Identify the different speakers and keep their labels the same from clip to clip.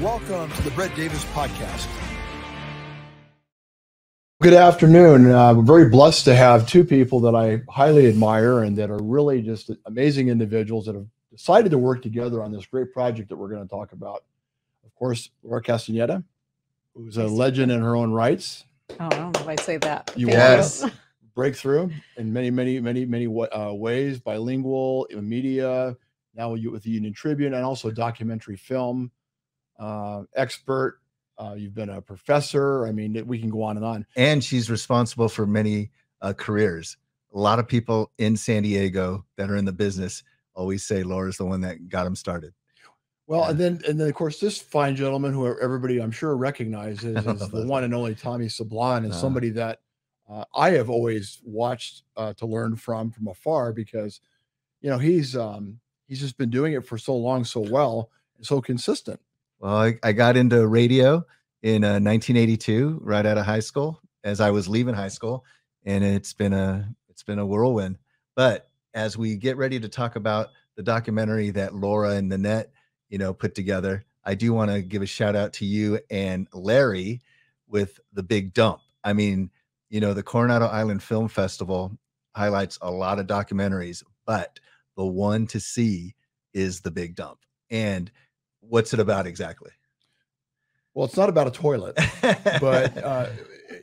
Speaker 1: Welcome to the Brett Davis Podcast. Good afternoon. Uh, I'm very blessed to have two people that I highly admire and that are really just amazing individuals that have decided to work together on this great project that we're going to talk about. Of course, Laura Castañeda, who's a legend in her own rights.
Speaker 2: Oh, I don't know if I'd say that.
Speaker 1: You
Speaker 2: Thank
Speaker 3: Yes.
Speaker 1: breakthrough in many, many, many, many uh, ways, bilingual, in media, now you with the Union Tribune, and also documentary film uh, expert. Uh, you've been a professor. I mean, we can go on and on.
Speaker 3: and she's responsible for many uh, careers. A lot of people in San Diego that are in the business always say Laura's the one that got them started.
Speaker 1: Well,
Speaker 3: Yeah.
Speaker 1: and then and then of course this fine gentleman who everybody I'm sure recognizes is the one and only Tommy Sablan, and
Speaker 3: Uh.
Speaker 1: somebody that uh, I have always watched uh, to learn from from afar because you know he's um, he's just been doing it for so long, so well, and so consistent.
Speaker 3: Well, I, I got into radio in uh, 1982, right out of high school, as I was leaving high school, and it's been a it's been a whirlwind. But as we get ready to talk about the documentary that Laura and Nanette, you know, put together, I do want to give a shout out to you and Larry with the Big Dump. I mean, you know, the Coronado Island Film Festival highlights a lot of documentaries, but the one to see is the Big Dump. And what's it about exactly?
Speaker 1: Well, it's not about a toilet, but uh,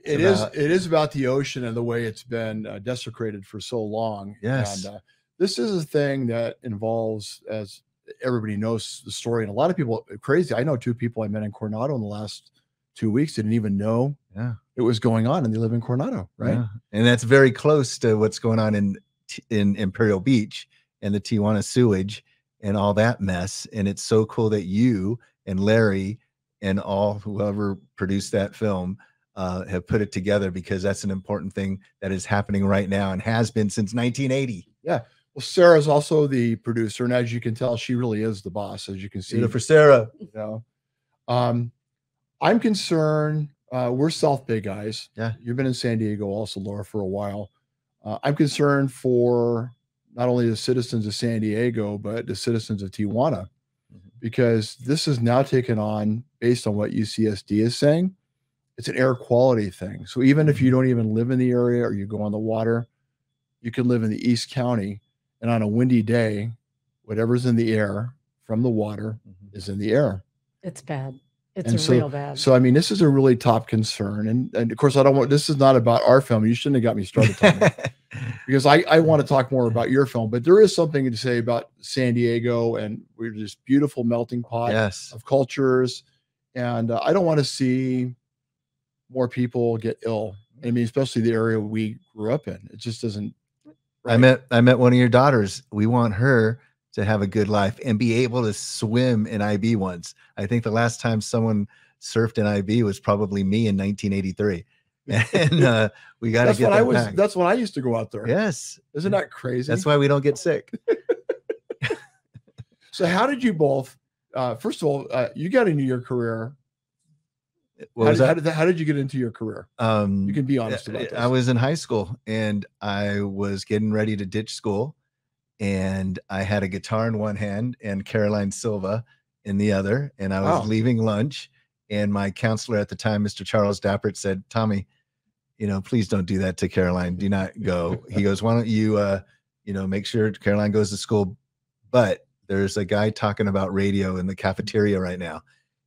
Speaker 1: it
Speaker 3: It's
Speaker 1: is
Speaker 3: about-
Speaker 1: it is about the ocean and the way it's been uh, desecrated for so long.
Speaker 3: Yes.
Speaker 1: and uh, this is a thing that involves, as everybody knows, the story, and a lot of people crazy. I know two people I met in Coronado in the last two weeks didn't even know
Speaker 3: Yeah.
Speaker 1: it was going on, and they live in Coronado, right?
Speaker 3: Yeah. And that's very close to what's going on in in Imperial Beach and the Tijuana sewage and all that mess. And it's so cool that you and Larry and all whoever produced that film uh, have put it together because that's an important thing that is happening right now and has been since 1980. Yeah.
Speaker 1: Well, Sarah's also the producer, and as you can tell, she really is the boss. As you can see,
Speaker 3: for Sarah.
Speaker 1: you know um i'm concerned uh we're south bay guys
Speaker 3: Yeah.
Speaker 1: you've been in san diego also laura for a while uh, i'm concerned for not only the citizens of san diego but the citizens of tijuana.
Speaker 3: Mhm.
Speaker 1: because this is now taken on based on what ucsd is saying. It's an air quality thing. So even if you don't even live in the area or you go on the water you can live in the east county and on a windy day whatever's in the air from the water is in the air.
Speaker 2: It's bad. It's
Speaker 1: And so-
Speaker 2: real bad.
Speaker 1: so I mean, this is a really top concern, and and of course, I don't want. This is not about our film. You shouldn't have got me started Tommy, because I I want to talk more about your film. But there is something to say about San Diego, and we're this beautiful melting pot
Speaker 3: yes.
Speaker 1: of cultures, and uh, I don't want to see more people get ill. I mean, especially the area we grew up in. It just doesn't.
Speaker 3: I met I met one of your daughters. We want her to have a good life and be able to swim in IB once. I think the last time someone surfed in IB was probably me in 1983. And uh, we got to
Speaker 1: That's
Speaker 3: get
Speaker 1: when I was.
Speaker 3: back.
Speaker 1: That's when I used to go out there.
Speaker 3: yes.
Speaker 1: Isn't that crazy?
Speaker 3: That's why we don't get sick.
Speaker 1: So how did you both? Uh, first of all, uh, you got into your career.
Speaker 3: What
Speaker 1: how,
Speaker 3: was
Speaker 1: did, how
Speaker 3: that?
Speaker 1: did how did you get into your career?
Speaker 3: Um,
Speaker 1: You can be honest about this.
Speaker 3: I was in high school and I was getting ready to ditch school, and I had a guitar in one hand and Caroline Silva in the other, and I was
Speaker 1: Wow.
Speaker 3: leaving lunch. And my counselor at the time, Mr. Charles Dappert, said, "Tommy, you know, please don't do that to Caroline. Do not go." He goes, "Why don't you, uh, you know, make sure Caroline goes to school?" But there's a guy talking about radio in the cafeteria right now.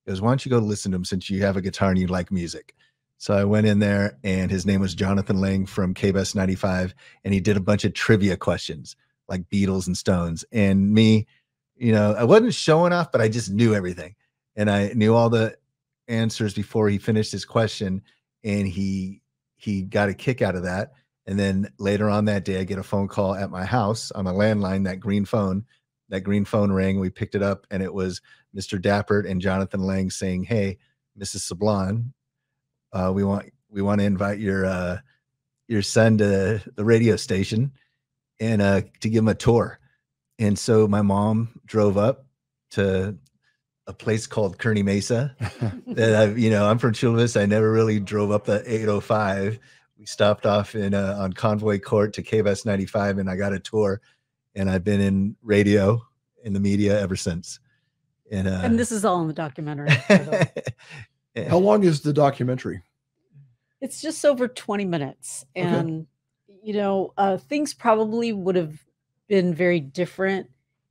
Speaker 3: He goes, "Why don't you go listen to him since you have a guitar and you like music?" So I went in there, and his name was Jonathan Lang from KBS 95, and he did a bunch of trivia questions like Beatles and Stones. And me, you know, I wasn't showing off, but I just knew everything, and I knew all the answers before he finished his question, and he he got a kick out of that. And then later on that day, I get a phone call at my house on a landline, that green phone. That green phone rang. We picked it up, and it was Mr. Dappert and Jonathan Lang saying, "Hey, Mrs. Sablan, uh, we want we want to invite your uh, your son to the radio station and uh, to give him a tour." And so my mom drove up to a place called Kearny Mesa. that I, you know, I'm from Chula Vista. I never really drove up the 805. We stopped off in uh, on Convoy Court to KBS 95, and I got a tour. And I've been in radio in the media ever since. And, uh,
Speaker 2: And this is all in the documentary. by the way.
Speaker 3: yeah.
Speaker 1: How long is the documentary?
Speaker 2: it's just over 20 minutes.
Speaker 1: Okay.
Speaker 2: You know, uh, things probably would have been very different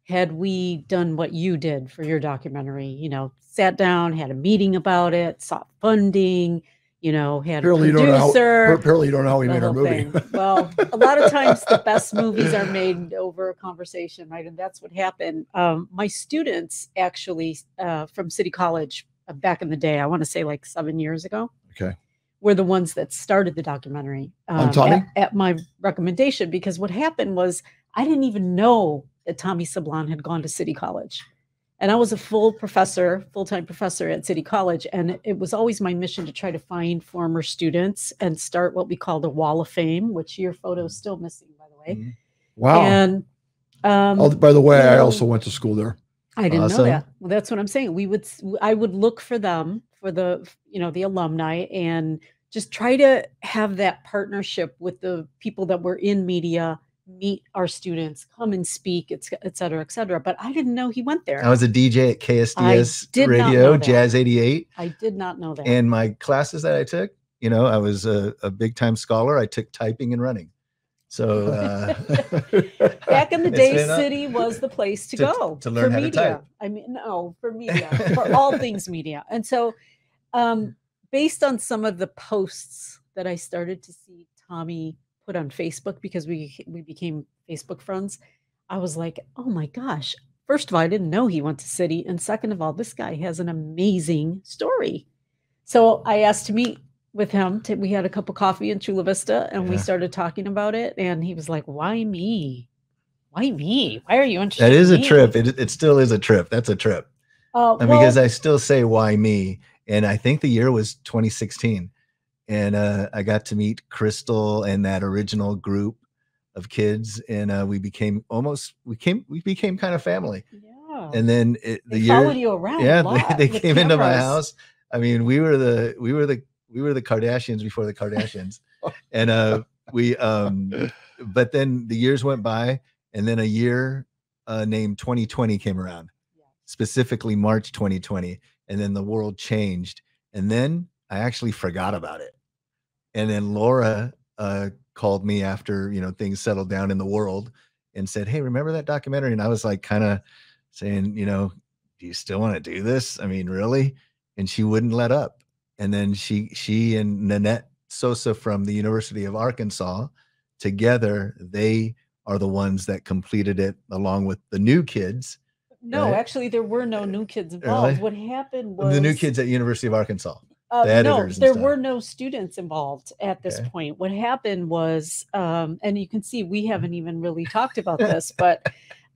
Speaker 2: had we done what you did for your documentary. You know, sat down, had a meeting about it, sought funding, you know, had
Speaker 1: Apparently
Speaker 2: a
Speaker 1: you don't know how-
Speaker 2: producer.
Speaker 1: Apparently, you don't know how we made our movie.
Speaker 2: Well, a lot of times the best movies are made over a conversation, right? And that's what happened. Um, my students actually uh, from City College uh, back in the day, I want to say like seven years ago,
Speaker 1: Okay.
Speaker 2: Were the ones that started the documentary um, at, at my recommendation because what happened was I didn't even know that Tommy Sablan had gone to City College. And I was a full professor, full time professor at City College. And it was always my mission to try to find former students and start what we called a wall of fame, which your photo is still missing, by the way.
Speaker 3: Mhm.
Speaker 1: Wow.
Speaker 2: And um,
Speaker 1: oh, by the way,
Speaker 2: you
Speaker 1: I also went to school there.
Speaker 2: I didn't
Speaker 3: Awesome.
Speaker 2: know that. Well, that's what I'm saying. We would, I would look for them for the, you know, the alumni and just try to have that partnership with the people that were in media, meet our students, come and speak, et, cetera, et cetera. But I didn't know he went there.
Speaker 3: I was a DJ at KSDS
Speaker 2: did not know
Speaker 3: Radio. Jazz 88.
Speaker 2: I did not know that.
Speaker 3: And my classes that I took, you know, I was a, a big time scholar. I took typing and running. So, uh,
Speaker 2: Back in the day, City was the place to,
Speaker 3: to-
Speaker 2: go
Speaker 3: to learn
Speaker 2: for media.
Speaker 3: type.
Speaker 2: I mean, no, for media, for all things media. And so, um, based on some of the posts that I started to see Tommy put on Facebook because we we became Facebook friends, I was like, oh my gosh! First of all, I didn't know he went to City, and second of all, this guy has an amazing story. So I asked to meet with him. To, we had a cup of coffee in Chula Vista, and we started talking about it. And he was like, "Why me? Why me? Why are you interested?"
Speaker 3: that is
Speaker 2: in
Speaker 3: a
Speaker 2: me?"
Speaker 3: trip. It, it still is a trip. That's a trip.
Speaker 2: Uh,
Speaker 3: And
Speaker 2: well,
Speaker 3: because I still say why me, and I think the year was 2016, and uh, I got to meet Crystal and that original group of kids, and uh, we became almost we came we became kind of family.
Speaker 2: yeah,
Speaker 3: And then it, the
Speaker 2: they
Speaker 3: year,
Speaker 2: followed you around.
Speaker 3: yeah, they, they came into my house. I mean, we were the we were the we were the Kardashians before the Kardashians, and uh, we um, but then the years went by, and then a year uh, named 2020 came around
Speaker 2: Yeah.
Speaker 3: specifically March 2020, and then the world changed, and then I actually forgot about it, and then Laura uh, called me after you know things settled down in the world, and said, "Hey, remember that documentary?" And I was like, kind of saying, you know, do you still want to do this? I mean, really? And she wouldn't let up, and then she she and Nanette Sosa from the University of Arkansas together they are the ones that completed it along with the new kids
Speaker 2: No,
Speaker 3: right?
Speaker 2: actually, there were no new kids involved.
Speaker 3: Really?
Speaker 2: What happened was
Speaker 3: the new kids at University of Arkansas.
Speaker 2: Uh,
Speaker 3: the
Speaker 2: no, there were no students involved at this
Speaker 3: Okay.
Speaker 2: point. What happened was, um, and you can see we haven't even really talked about this, but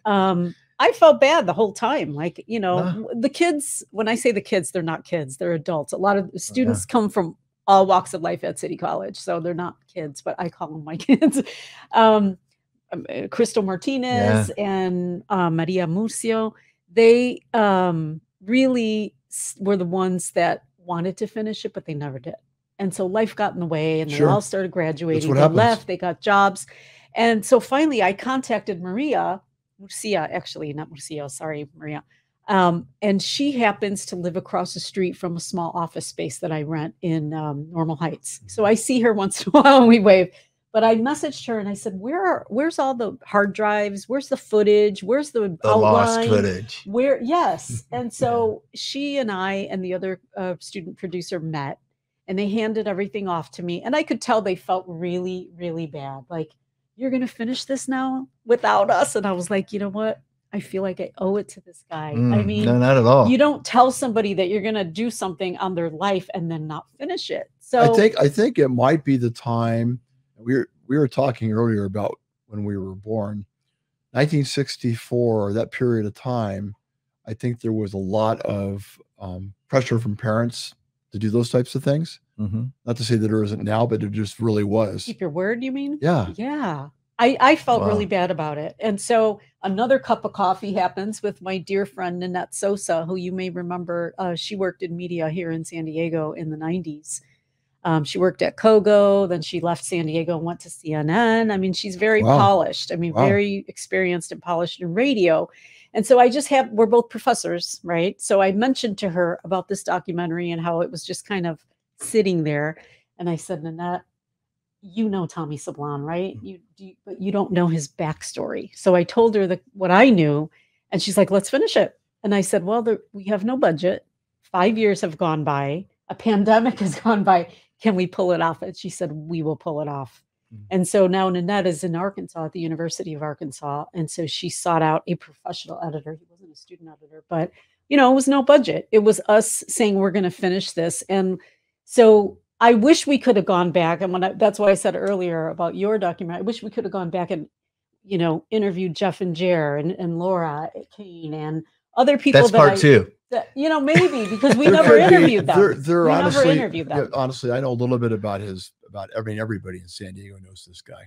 Speaker 2: um, I felt bad the whole time. Like, you know, the kids, when I say the kids, they're not kids, they're adults. A lot of
Speaker 3: Oh,
Speaker 2: the students come from all walks of life at City College. So they're not kids, but I call them my kids. Um, um, uh, Crystal Martinez and uh, Maria Murcio, they um, really were the ones that wanted to finish it, but they never did. And so life got in the way, and
Speaker 1: Sure.
Speaker 2: they all started graduating. They
Speaker 1: happens.
Speaker 2: left, they got jobs. And so finally, I contacted Maria, Murcia, actually, not Murcia, sorry, Maria. Um, and she happens to live across the street from a small office space that I rent in um, Normal Heights. So. I see her once in a while and we wave. But I messaged her and I said, "Where are? Where's all the hard drives? Where's the footage? Where's the,
Speaker 3: The lost footage.
Speaker 2: Where? Yes." And
Speaker 3: Yeah.
Speaker 2: so she and I and the other uh, student producer met, and they handed everything off to me, and I could tell they felt really, really bad. Like, "You're going to finish this now without us?" And I was like, "You know what? I feel like I owe it to this guy. I
Speaker 3: Mm,
Speaker 2: mean,
Speaker 3: no, not at all.
Speaker 2: you don't tell somebody that you're going to do something on their life and then not finish it. So
Speaker 1: I think I think it might be the time we were we were talking earlier about when we were born, 1964. That period of time, I think there was a lot of um, pressure from parents to do those types of things.
Speaker 3: Mhm.
Speaker 1: Not to say that there isn't now, but it just really was.
Speaker 2: keep your word. You mean?
Speaker 1: Yeah,
Speaker 2: Yeah. I, I felt really bad about it. And so another cup of coffee happens with my dear friend Nanette Sosa, who you may remember. Uh, she worked in media here in San Diego in the 90s. Um, she worked at Kogo, then she left San Diego and went to CNN. I mean, she's very
Speaker 1: Wow.
Speaker 2: polished. I mean,
Speaker 1: Wow.
Speaker 2: very experienced and polished in radio. And so I just have, we're both professors, right? So I mentioned to her about this documentary and how it was just kind of sitting there. And I said, Nanette, you know Tommy Sablan, right?
Speaker 1: Mm-hmm.
Speaker 2: You but you don't know his backstory. So I told her that what I knew, and she's like, "Let's finish it." And I said, "Well, there, we have no budget. Five years have gone by. A pandemic has gone by. Can we pull it off?" And she said, "We will pull it off."
Speaker 3: Mhm.
Speaker 2: And so now Nanette is in Arkansas at the University of Arkansas, and so she sought out a professional editor. He wasn't a student editor, but you know, it was no budget. It was us saying we're going to finish this, and so I wish we could have gone back. And when I, that's why I said earlier about your document, I wish we could have gone back and, you know, interviewed Jeff and Jer and, and Laura Kane and other people.
Speaker 3: That's
Speaker 2: that
Speaker 3: part
Speaker 2: I,
Speaker 3: two.
Speaker 2: that- you know, maybe because we never
Speaker 1: could be-
Speaker 2: interviewed them.
Speaker 1: They're, they're
Speaker 2: we
Speaker 1: honestly,
Speaker 2: never interviewed
Speaker 1: yeah,
Speaker 2: them.
Speaker 1: honestly, I know a little bit about his, about, I mean, everybody in San Diego knows this guy.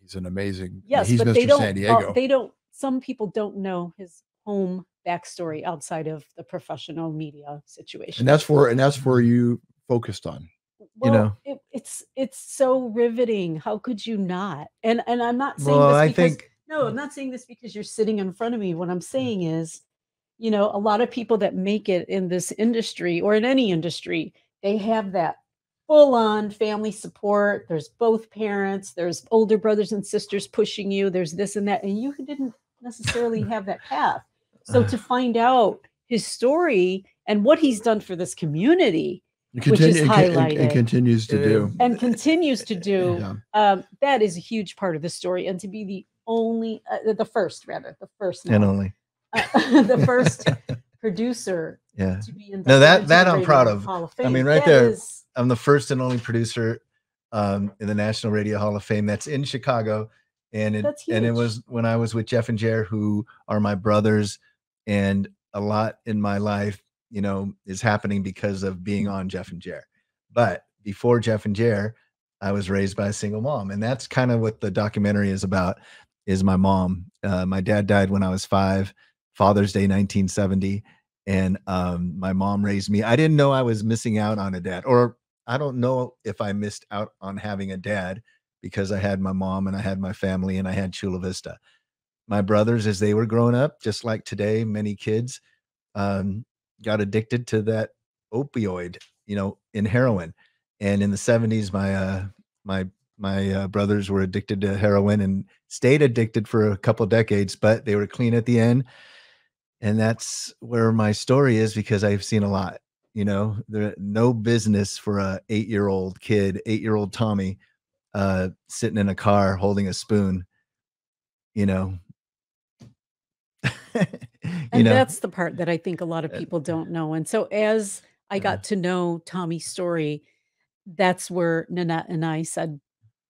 Speaker 1: He's an amazing,
Speaker 2: Yes,
Speaker 1: he's
Speaker 2: but
Speaker 1: Mr.
Speaker 2: they don't.
Speaker 1: San
Speaker 2: uh, they don't. Some people don't know his home backstory outside of the professional media situation.
Speaker 1: and that's where, and that's where you focused on.
Speaker 2: well,
Speaker 3: know.
Speaker 2: it, it's it's so riveting. How could you not? And and I'm not saying
Speaker 3: Well,
Speaker 2: this
Speaker 3: I
Speaker 2: because
Speaker 3: think
Speaker 2: no, I'm not saying this because you're sitting in front of me. What I'm saying is, you know, a lot of people that make it in this industry or in any industry, they have that full on family support. There's both parents, there's older brothers and sisters pushing you, there's this and that. And you didn't necessarily have that path. So to find out his story and what he's done for this community
Speaker 1: And
Speaker 2: Which is
Speaker 1: continue- and and- and continues to do.
Speaker 2: and continues to do
Speaker 1: Yeah.
Speaker 2: um, that is a huge part of the story and to be the only uh, the first rather the first
Speaker 3: and
Speaker 2: now,
Speaker 3: only.
Speaker 2: Uh, the first producer
Speaker 3: Yeah.
Speaker 2: to be in
Speaker 3: No, that- that I'm proud of.
Speaker 2: Hall of
Speaker 3: I mean, right
Speaker 2: That
Speaker 3: there,
Speaker 2: is-
Speaker 3: I'm the first and only producer um, in the National Radio Hall of Fame that's in Chicago. And it and it was when I was with Jeff and Jer, who are my brothers, and a lot in my life, you know, is happening because of being on Jeff and Jer. But before Jeff and Jer, I was raised by a single mom, and that's kind of what the documentary is about. Is my mom? Uh, my dad died when I was five, Father's Day, 1970, and um, my mom raised me. I didn't know I was missing out on a dad, or I don't know if I missed out on having a dad because I had my mom and I had my family and I had Chula Vista. My brothers, as they were growing up, just like today, many kids um, got addicted to that opioid, you know, in heroin. And in the 70s, my uh, my my uh, brothers were addicted to heroin and stayed addicted for a couple decades, but they were clean at the end. And that's where my story is because I've seen a lot. You know, there no business for a eight year old kid, eight year old Tommy, uh, sitting in a car holding a spoon. You know, you
Speaker 2: and
Speaker 3: know,
Speaker 2: that's the part that I think a lot of
Speaker 3: Uh,
Speaker 2: people don't know. And so as I got to know Tommy's story, that's where Nanette and I said,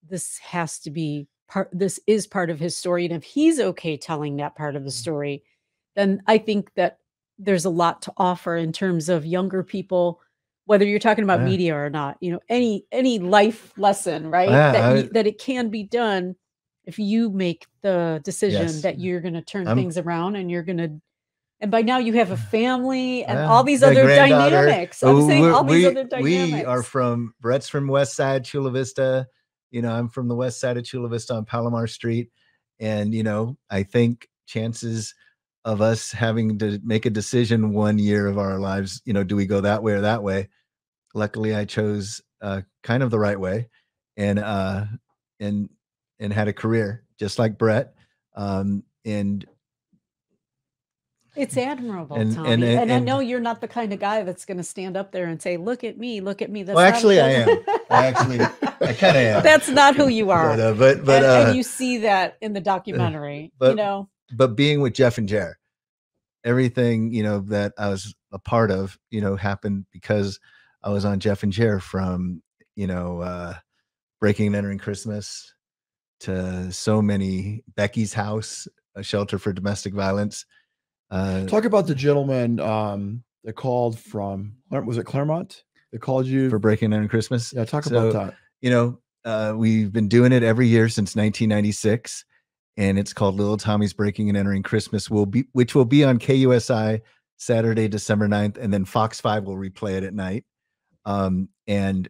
Speaker 2: this has to be part, this is part of his story. And if he's okay telling that part
Speaker 3: Mm-hmm.
Speaker 2: of the story, then I think that there's a lot to offer in terms of younger people, whether you're talking about
Speaker 3: Yeah.
Speaker 2: media or not, you know, any, any life lesson, right?
Speaker 3: Yeah,
Speaker 2: that,
Speaker 3: I-
Speaker 2: that it can be done if you make the decision
Speaker 3: Yes.
Speaker 2: that you're going to turn
Speaker 3: I'm-
Speaker 2: things around and you're going to and by now you have a family and
Speaker 3: Yeah,
Speaker 2: all these other dynamics. I'm
Speaker 3: Oh,
Speaker 2: saying all these
Speaker 3: we,
Speaker 2: other dynamics.
Speaker 3: we are from Brett's from West Side Chula Vista. You know, I'm from the West Side of Chula Vista on Palomar Street, and you know, I think chances of us having to make a decision one year of our lives, you know, do we go that way or that way? Luckily, I chose uh, kind of the right way, and uh, and and had a career just like Brett. Um, and
Speaker 2: it's admirable,
Speaker 3: and-
Speaker 2: Tommy.
Speaker 3: and-
Speaker 2: And,
Speaker 3: and-
Speaker 2: I know you're not the kind of guy that's going to stand up there and say, "Look at me, look at me." That's
Speaker 3: Well, actually, I am. I actually- I kinda am.
Speaker 2: That's not who you are.
Speaker 3: but uh, but, but uh,
Speaker 2: and you see that in the documentary. you know,
Speaker 3: but being with Jeff and Jer, everything you know that I was a part of, you know, happened because I was on Jeff and Jer from you know uh, breaking and entering Christmas to so many Becky's house, a shelter for domestic violence. Uh,
Speaker 1: Talk about the gentleman um, that called from, was it Claremont? They called you.
Speaker 3: for breaking and entering Christmas.
Speaker 1: yeah, talk
Speaker 3: so-
Speaker 1: about that.
Speaker 3: you know, uh, we've been doing it every year since 1996, and it's called Little Tommy's Breaking and Entering Christmas. Will be which will be on KUSI Saturday, December 9th, and then Fox Five will replay it at night. Um, and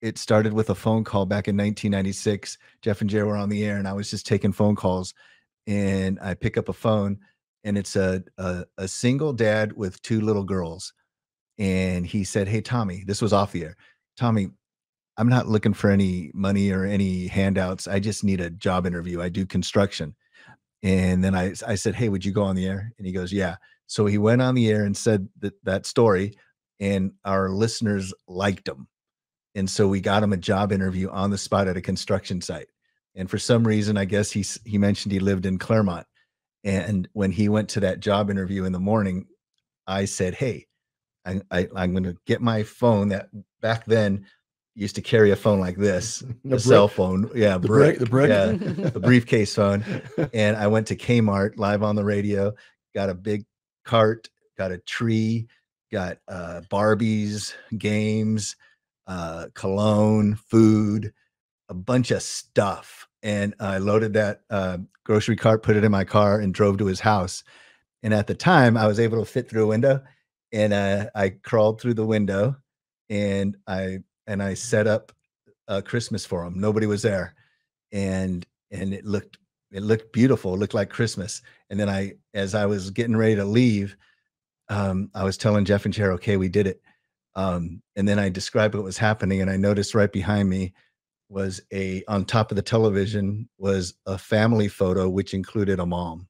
Speaker 3: it started with a phone call back in 1996. Jeff and Jerry were on the air, and I was just taking phone calls. And I pick up a phone, and it's a, a, a single dad with two little girls. And he said, Hey, Tommy, this was off the air. Tommy, I'm not looking for any money or any handouts. I just need a job interview. I do construction. And then I, I said, Hey, would you go on the air? And he goes, Yeah. So he went on the air and said that, that story, and our listeners liked him. And so we got him a job interview on the spot at a construction site. And for some reason, I guess he, he mentioned he lived in Claremont. And when he went to that job interview in the morning, I said, Hey, I, I, I'm going to get my phone that back then used to carry a phone like this,
Speaker 1: The
Speaker 3: a cell phone. Yeah,
Speaker 1: The
Speaker 3: brick,
Speaker 1: brick- the brick?
Speaker 3: yeah, the briefcase phone. And I went to Kmart live on the radio, got a big cart, got a tree, got uh, Barbies, games, uh, cologne, food, a bunch of stuff. And I loaded that uh, grocery cart, put it in my car, and drove to his house. And at the time, I was able to fit through a window, and uh, I crawled through the window, and I and I set up a Christmas for him. Nobody was there, and and it looked it looked beautiful. It looked like Christmas. And then I, as I was getting ready to leave, um, I was telling Jeff and Jer, okay, we did it. Um, and then I described what was happening, and I noticed right behind me was a on top of the television was a family photo which included a mom.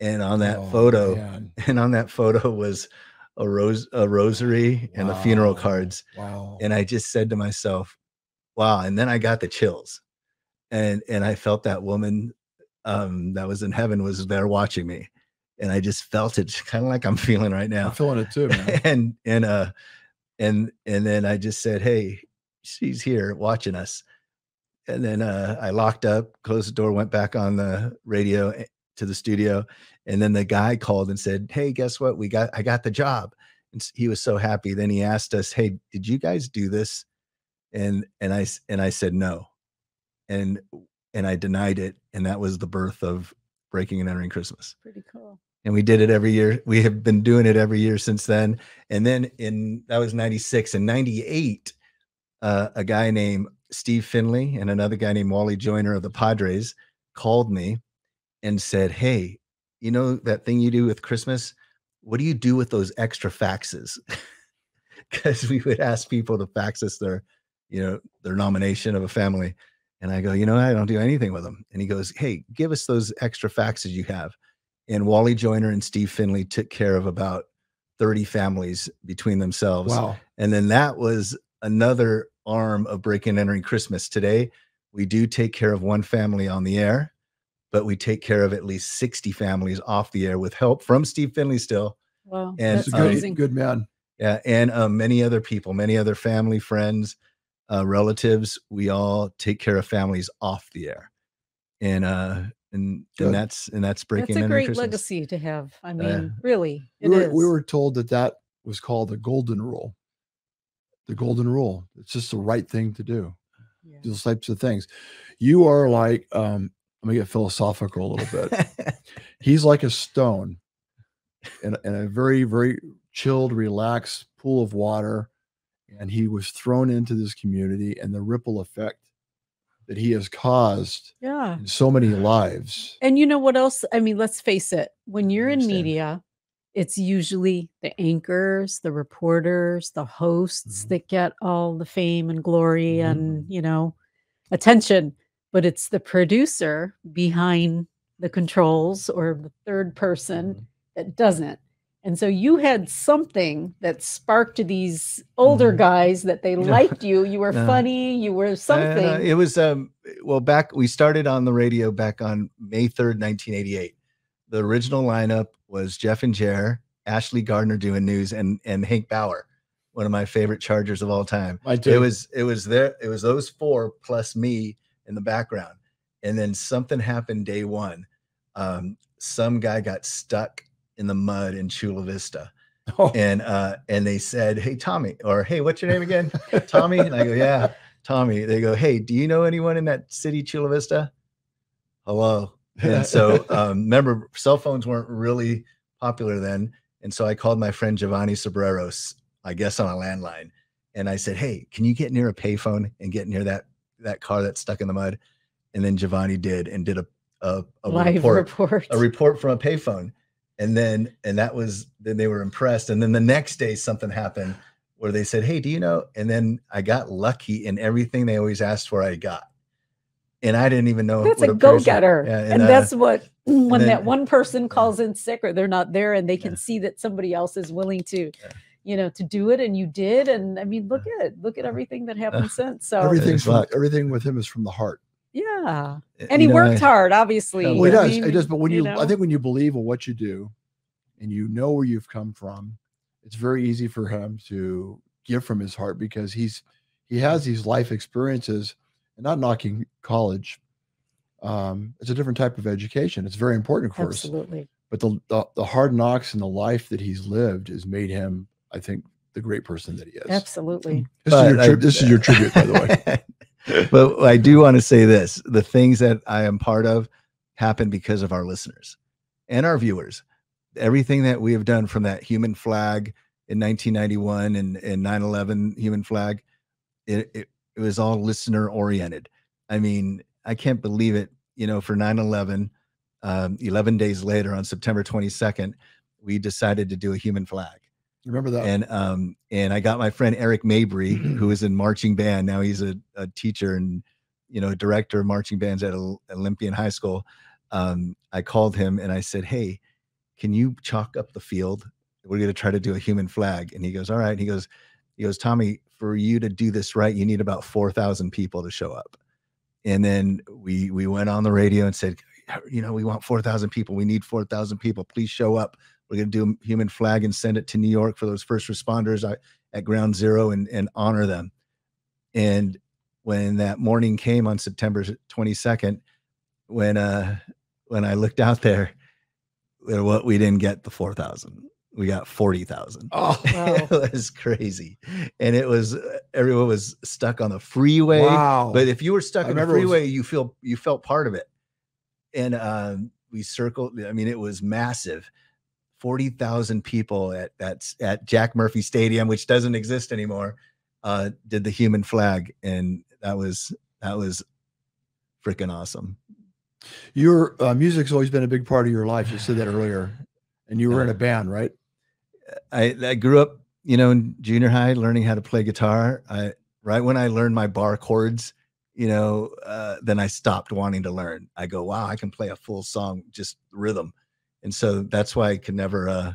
Speaker 3: And on that
Speaker 1: Oh,
Speaker 3: photo,
Speaker 1: man.
Speaker 3: and on that photo was a rose a rosary and the funeral cards
Speaker 1: Wow.
Speaker 3: and i just said to myself wow and then i got the chills and and i felt that woman um that was in heaven was there watching me and i just felt it kind of like i'm feeling right now
Speaker 1: I'm feeling it too, man.
Speaker 3: and and uh and and then i just said hey she's here watching us and then uh i locked up closed the door went back on the radio to the studio and then the guy called and said hey guess what we got i got the job and he was so happy then he asked us hey did you guys do this and and i and i said no and and i denied it and that was the birth of breaking and entering christmas
Speaker 2: Pretty cool.
Speaker 3: and we did it every year. We have been doing it every year since then. And then in that was 96 and 98, uh, a guy named Steve Finley and another guy named Wally Joyner of the Padres called me and said, Hey, you know that thing you do with Christmas? What do you do with those extra faxes? Because we would ask people to fax us their, you know, their nomination of a family. And I go, you know, I don't do anything with them. And he goes, Hey, give us those extra faxes you have and Wally Joyner and Steve Finley took care of about 30 families between themselves.
Speaker 1: Wow.
Speaker 3: And then that was another arm of breaking and entering Christmas. Today, we do take care of one family on the air, but we take care of at least 60 families off the air with help from Steve Finley still.
Speaker 2: Wow.
Speaker 3: And
Speaker 2: that's
Speaker 1: He's a good,
Speaker 2: amazing.
Speaker 1: good man.
Speaker 3: Yeah. And um, many other people, many other family, friends, uh, relatives, we all take care of families off the air. And uh and and that's and that's breaking
Speaker 2: That's a great
Speaker 3: Christmas.
Speaker 2: legacy to have. I mean,
Speaker 3: Uh,
Speaker 2: really, it
Speaker 1: We
Speaker 2: is.
Speaker 1: were, we were told that that was called the golden rule. The golden rule. It's just the right thing to do.
Speaker 2: Yeah.
Speaker 1: Those types of things. You are like, um, let me get philosophical a little bit. He's like a stone in, a- in a very, very chilled, relaxed pool of water. And he was thrown into this community and the ripple effect that he has caused
Speaker 2: Yeah.
Speaker 1: in so many lives.
Speaker 2: And you know what else? I mean, let's face it, when you're in media, it's usually the anchors, the reporters, the hosts
Speaker 1: Mhm.
Speaker 2: that get all the fame and glory
Speaker 1: Mhm.
Speaker 2: and, you know, attention. But it's the producer behind the controls or the third person
Speaker 1: Mhm.
Speaker 2: that doesn't. And so you had something that sparked these older
Speaker 1: Mhm.
Speaker 2: guys that they
Speaker 3: No.
Speaker 2: liked you. You were
Speaker 3: No.
Speaker 2: funny. You were
Speaker 3: Uh,
Speaker 2: something.
Speaker 3: it was um well back we started on the radio back on May 3rd, 1988. The original lineup was Jeff and Jer, Ashley Gardner doing news and and Hank Bauer, one of my favorite Chargers of all time.
Speaker 1: I do.
Speaker 3: It was it was there it was those four plus me in the background. And then something happened day 1. Um some guy got stuck in the mud in Chula Vista
Speaker 1: Oh,
Speaker 3: and uh and they said, "Hey Tommy," or "Hey, what's your name again?" Tommy, and I go, "Yeah, Tommy." They go, "Hey, do you know anyone in that city, Chula Vista?" Hello. And so, um, remember, cell phones weren't really popular then, and so I called my friend Giovanni Sobreros, I guess on a landline, and I said, "Hey, can you get near a payphone and get near that that car that's stuck in the mud?" And then Giovanni did and did a a, a
Speaker 2: Live
Speaker 3: report,
Speaker 2: report.
Speaker 3: a report from a payphone, and then and that was then they were impressed. And then the next day something happened where they said, "Hey, do you know?" And then I got lucky, and everything they always asked for, I got. And I didn't even know.
Speaker 2: That's
Speaker 3: what
Speaker 2: a go-getter.
Speaker 3: Yeah,
Speaker 2: and
Speaker 3: uh,
Speaker 2: that's what when
Speaker 3: then-
Speaker 2: that one person calls in sick or they're not there and they can
Speaker 3: Yeah.
Speaker 2: see that somebody else is willing to
Speaker 3: Yeah.
Speaker 2: You know to do it and you did and i mean look at look at everything that happened since so
Speaker 1: everything from, everything with him is from the heart.
Speaker 2: yeah
Speaker 3: you
Speaker 2: and he
Speaker 3: know,
Speaker 2: worked
Speaker 3: I-
Speaker 2: hard obviously
Speaker 3: Well,
Speaker 1: Well, he
Speaker 2: I
Speaker 1: does.
Speaker 2: mean,
Speaker 1: it does. But when you, I
Speaker 2: know?
Speaker 1: think when you believe in what you do, and you know where you've come from, it's very easy for him to give from his heart because he's he has these life experiences. And not knocking college, um, it's a different type of education. It's very important, of course.
Speaker 2: absolutely
Speaker 1: But the, the the hard knocks and the life that he's lived has made him, I think, the great person that he is.
Speaker 2: absolutely
Speaker 1: This, is your, tri-
Speaker 3: I-
Speaker 1: this is your tribute, by the way.
Speaker 3: but I do want to say this: the things that I am part of happen because of our listeners and our viewers. Everything that we have done from that human flag in 1991 and, and 9/11 human flag, it, it it was all listener oriented. I mean, I can't believe it. You know, for 9/11, um, 11 days later on September 22nd, we decided to do a human flag
Speaker 1: Remember that?
Speaker 3: and um and I got my friend Eric Mabry, who is in marching band. Now he's a, a teacher and you know director of marching bands at Olympian High School. Um, I called him and I said, "Hey, can you chalk up the field? We're going to try to do a human flag." And he goes, "All right." He goes, "He goes, Tommy, for you to do this right, you need about four thousand people to show up." And then we we went on the radio and said, "You know, we want four thousand people. We need four thousand people. Please show up." We're going to do a human flag and send it to New York for those first responders at- at ground zero and, and honor them. And when that morning came on September 22nd, when uh when I looked out there, uh, what we didn't get the 4,000. We got 40,000.
Speaker 1: oh,
Speaker 3: it was crazy. And it was uh, everyone was stuck on the freeway.
Speaker 1: wow.
Speaker 3: But if you were stuck
Speaker 1: I
Speaker 3: on the
Speaker 1: remember it was-
Speaker 3: freeway, you feel you felt part of it. And um, we circled. I mean, it was massive. Forty thousand people at at at Jack Murphy Stadium, which doesn't exist anymore, uh, did the human flag, and that was that was freaking awesome.
Speaker 1: Your uh, music's always been a big part of your life. You said that earlier, and you were in a band, right?
Speaker 3: I, I grew up, you know, in junior high learning how to play guitar. I right when I learned my bar chords, you know, uh, then I stopped wanting to learn. I go, wow, I can play a full song just rhythm, and so that's why I could never uh,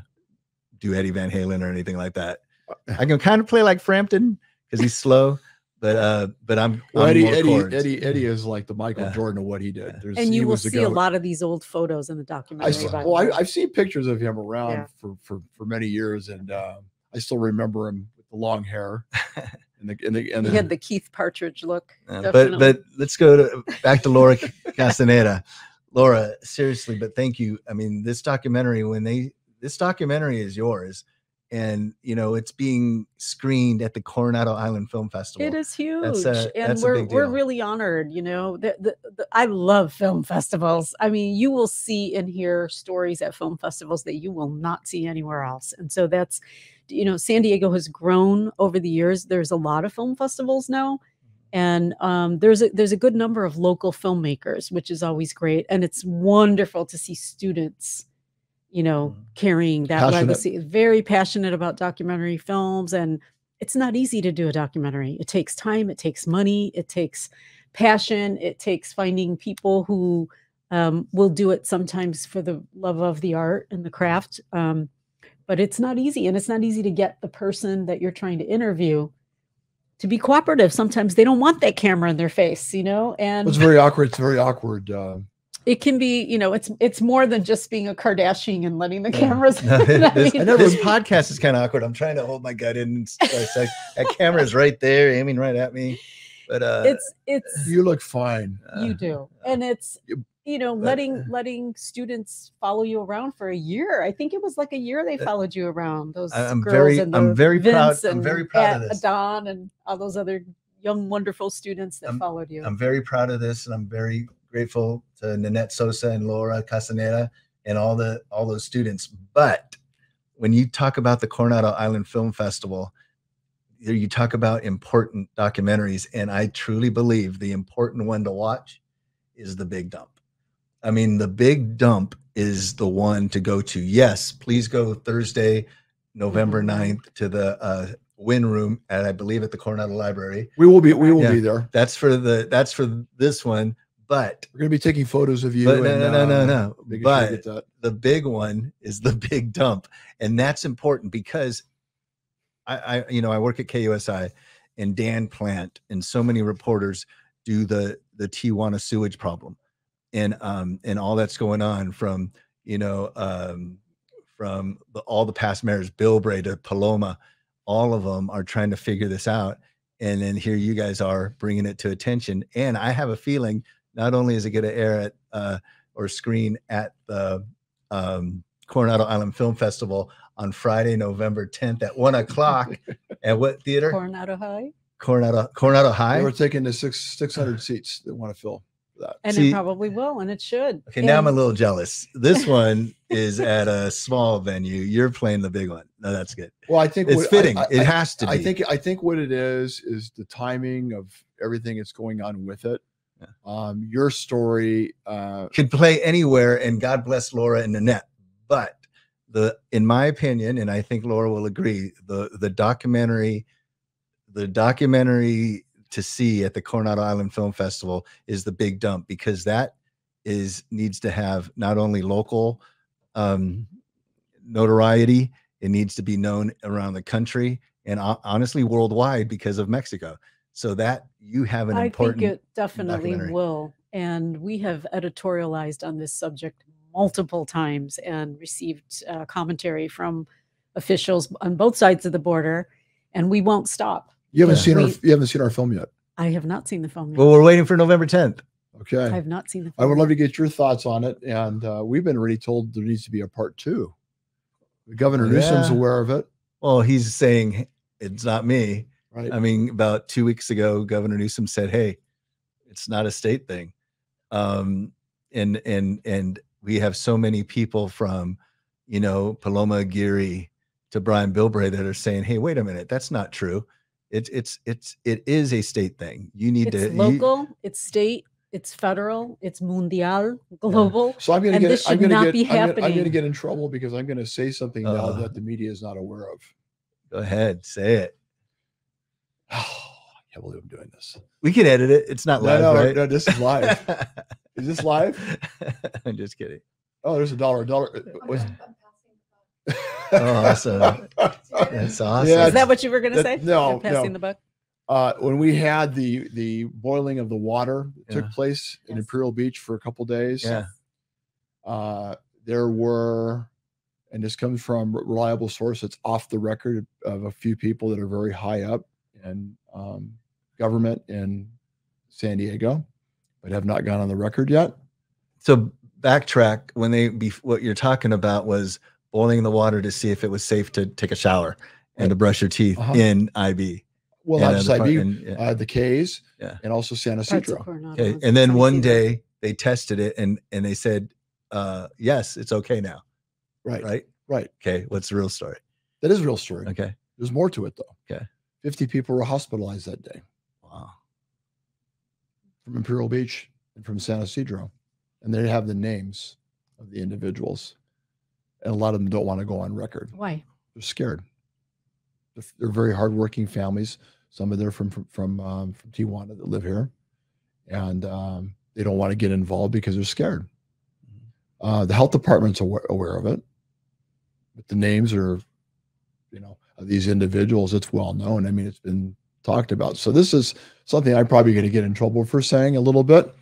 Speaker 3: do Eddie Van Halen or anything like that. I can kind of play like Frampton because he's slow, but uh, but I'm,
Speaker 1: Well,
Speaker 3: I'm
Speaker 1: Eddie,
Speaker 3: more
Speaker 1: Eddie,
Speaker 3: chords.
Speaker 1: Eddie, Eddie is like the Michael
Speaker 3: Yeah.
Speaker 1: Jordan of what he did. There's,
Speaker 2: and you will
Speaker 1: was the
Speaker 2: see a lot of these old photos in the documentary
Speaker 1: saw,
Speaker 2: about
Speaker 1: well, I, I've seen pictures of him around
Speaker 2: Yeah.
Speaker 1: for, for for many years, and uh, I still remember him with the long hair and the and the and
Speaker 2: he
Speaker 1: the,
Speaker 2: had the keith partridge look
Speaker 3: Uh,
Speaker 2: definitely.
Speaker 3: but but let's go to back to Laura Castañeda. Laura, seriously, but thank you. I mean, this documentary, when they this documentary is yours, and you know it's being screened at the Coronado Island Film Festival.
Speaker 2: It is huge,
Speaker 3: a-
Speaker 2: and we're we're really honored. You know, the, the, the, I love film festivals. I mean, you will see and hear stories at film festivals that you will not see anywhere else, and so that's, you know, San Diego has grown over the years. There's a lot of film festivals now, and um, there's a there's a good number of local filmmakers, which is always great, and it's wonderful to see students you know,
Speaker 3: Mhm.
Speaker 2: carrying that
Speaker 1: Passionate.
Speaker 2: legacy. Very passionate about documentary films. And it's not easy to do a documentary. It takes time, it takes money, it takes passion, it takes finding people who um, will do it sometimes for the love of the art and the craft. Um, but it's not easy. And it's not easy to get the person that you're trying to interview to be cooperative. Sometimes they don't want that camera in their face, you know? And
Speaker 1: it's very awkward. It's very awkward. Uh,
Speaker 2: it can be you know it's it's more than just being a kardashian and letting the
Speaker 3: Yeah.
Speaker 2: cameras
Speaker 3: No,
Speaker 2: I
Speaker 3: this,
Speaker 2: mean,
Speaker 3: this podcast is kind of awkward. I'm trying to hold my gut in. And s- I said, that camera's right there, aiming right at me. But uh,
Speaker 2: it's it's
Speaker 1: you look fine.
Speaker 3: uh,
Speaker 2: you do and it's
Speaker 1: you-
Speaker 2: know
Speaker 3: but,
Speaker 2: letting
Speaker 3: uh,
Speaker 2: letting students follow you around for a year i think it was like a year they
Speaker 3: Uh,
Speaker 2: followed you around those
Speaker 3: I'm
Speaker 2: girls
Speaker 3: very-
Speaker 2: and
Speaker 3: I'm very proud-
Speaker 2: Vince
Speaker 3: I'm
Speaker 2: and
Speaker 3: very proud of this.
Speaker 2: Adon and all those other young wonderful students that
Speaker 3: I'm-
Speaker 2: followed you
Speaker 3: I'm very proud of this, and I'm very grateful to Nanette Sosa and Laura Castañeda and all the all those students. But when you talk about the Coronado Island Film Festival, you talk about important documentaries, and I truly believe the important one to watch is the Big Dump. I mean, the Big Dump is the one to go to. Yes, please go Thursday, November 9th to the uh, Winn Room at I believe at the Coronado Library.
Speaker 1: We will be we will
Speaker 3: Yeah.
Speaker 1: be there.
Speaker 3: That's for the that's for this one, but
Speaker 1: We're gonna be taking photos of you.
Speaker 3: but no
Speaker 1: and,
Speaker 3: no no no
Speaker 1: uh,
Speaker 3: no.
Speaker 1: sure
Speaker 3: But the big one is the big dump and that's important because I, I you know i work at kusi and dan plant and so many reporters do the the tijuana sewage problem and um and all that's going on from you know um from the, all the past mayors bilbray to paloma all of them are trying to figure this out and then here you guys are bringing it to attention and i have a feeling not only is it going to air at uh or screen at the um, Coronado Island Film Festival on Friday, November 10th at one o'clock. at what theater?
Speaker 2: Coronado High,
Speaker 3: Coronado Coronado
Speaker 1: They we're taking the six six hundred seats that want to fill that.
Speaker 2: and
Speaker 3: See-
Speaker 2: it probably will, and it should.
Speaker 3: Okay, now I'm a little jealous. This one is at a small venue. You're playing the big one. No, that's good.
Speaker 1: Well, I think
Speaker 3: It's
Speaker 1: what-
Speaker 3: fitting.
Speaker 1: I,
Speaker 3: it has to be.
Speaker 1: I think I think what it is is the timing of everything that's going on with it.
Speaker 3: Yeah.
Speaker 1: Um, your story, uh,
Speaker 3: could play anywhere and god bless laura and nanette but the in my opinion and i think laura will agree the the documentary the documentary to see at the coronado island film festival is the big dump because that is needs to have not only local um notoriety it needs to be known around the country and ho- honestly worldwide because of mexico so that you have an
Speaker 2: I
Speaker 3: important
Speaker 2: think it definitely will. And we have editorialized on this subject multiple times and received uh, commentary from officials on both sides of the border, and we won't stop.
Speaker 1: You haven't
Speaker 3: Yeah.
Speaker 1: seen our you haven't seen our film yet.
Speaker 2: I have not seen the film. yet.
Speaker 3: well we're waiting for november 10th
Speaker 1: Okay.
Speaker 2: I've not seen the
Speaker 1: I would
Speaker 2: yet.
Speaker 1: love to get your thoughts on it, and uh, we've been already told there needs to be a part two. Governor Newsom's
Speaker 3: Yeah.
Speaker 1: aware of it,
Speaker 3: Well, he's saying it's not me.
Speaker 1: right?
Speaker 3: I mean, about two weeks ago, Governor Newsom said, "Hey, it's not a state thing," um, and and and we have so many people from, you know, Paloma Aguirre to Brian Bilbray that are saying, "Hey, wait a minute, that's not true. It's it's it's it is a state thing. You need
Speaker 2: It's
Speaker 3: to you-
Speaker 2: local, it's state, it's federal, it's mundial, global.
Speaker 1: So I'm going to
Speaker 2: And
Speaker 1: get.
Speaker 2: this
Speaker 1: I'm
Speaker 2: should
Speaker 1: going
Speaker 2: not
Speaker 1: to
Speaker 2: be
Speaker 1: get. I'm gonna- I'm going to get in trouble because I'm going to say something now
Speaker 3: Uh.
Speaker 1: that the media is not aware of.
Speaker 3: go ahead, say it.
Speaker 1: Oh, I can't believe I'm doing this.
Speaker 3: We can edit it. It's not
Speaker 1: No,
Speaker 3: live,
Speaker 1: no,
Speaker 3: right?
Speaker 1: no, this is live. Is this live?
Speaker 3: I'm just kidding.
Speaker 1: Oh, there's a dollar. A Dollar. uh, what's-
Speaker 3: Oh, awesome. That's awesome.
Speaker 1: Yeah,
Speaker 2: Is that what you were going to say?
Speaker 1: no,
Speaker 2: passing
Speaker 1: no.
Speaker 2: the buck.
Speaker 1: uh, when we had the the boiling of the water that
Speaker 3: Yeah.
Speaker 1: took place in Imperial Beach for a couple days,
Speaker 3: Yeah.
Speaker 1: uh, there were, and this comes from a reliable source. It's off the record of a few people that are very high up in um, government in San Diego, but have not gone on the record yet.
Speaker 3: so backtrack when they be what you're talking about was boiling the water to see if it was safe to take a shower and to brush your teeth
Speaker 1: Uh-huh.
Speaker 3: in IB.
Speaker 1: Well,
Speaker 3: and
Speaker 1: not just
Speaker 3: other part-
Speaker 1: IB,
Speaker 3: and- yeah.
Speaker 1: uh, the Cays,
Speaker 3: Yeah.
Speaker 1: and also San
Speaker 2: Parts
Speaker 1: Isidro.
Speaker 3: Okay,
Speaker 2: and
Speaker 3: and then one day they tested it and and they said, uh, yes, it's okay now,
Speaker 1: Right,
Speaker 3: right?
Speaker 1: right.
Speaker 3: Okay, what's the real story?
Speaker 1: That is a real story.
Speaker 3: Okay,
Speaker 1: There's more to it though.
Speaker 3: Okay.
Speaker 1: 50 people were hospitalized that day
Speaker 3: wow,
Speaker 1: from Imperial Beach and from San Isidro. And they have the names of the individuals. And a lot of them don't want to go on record.
Speaker 2: Why?
Speaker 1: They're scared. They're, they're very hardworking families. Some of them are from from from, um, from Tijuana that live here, and um, they don't want to get involved because they're scared. Uh, the health department's aware, aware of it, but the names are, you know, of these individuals. It's well known. I mean, it's been talked about. So this is something I'm probably going to get in trouble for saying a little bit,